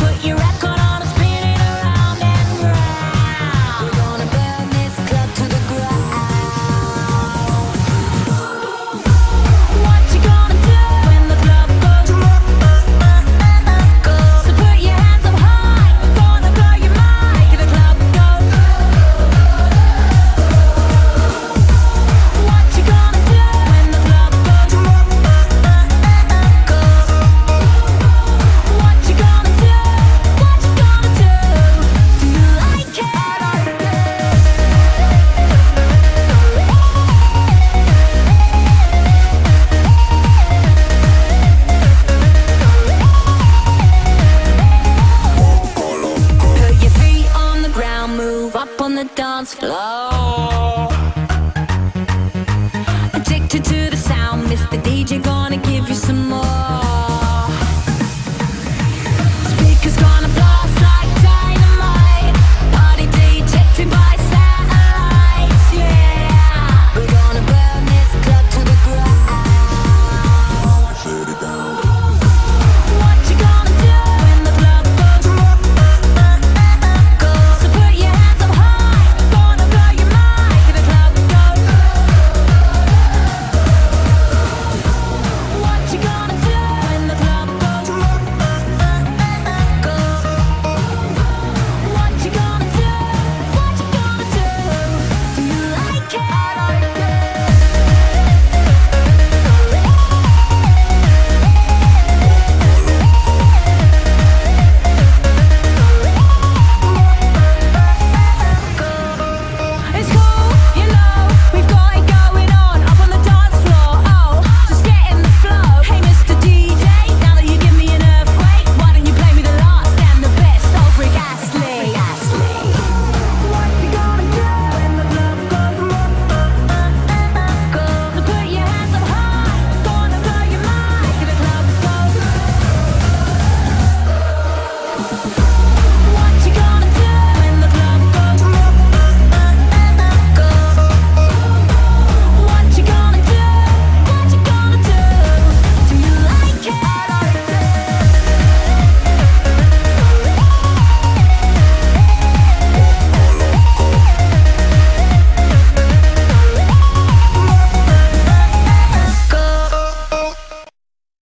put your the dance floor.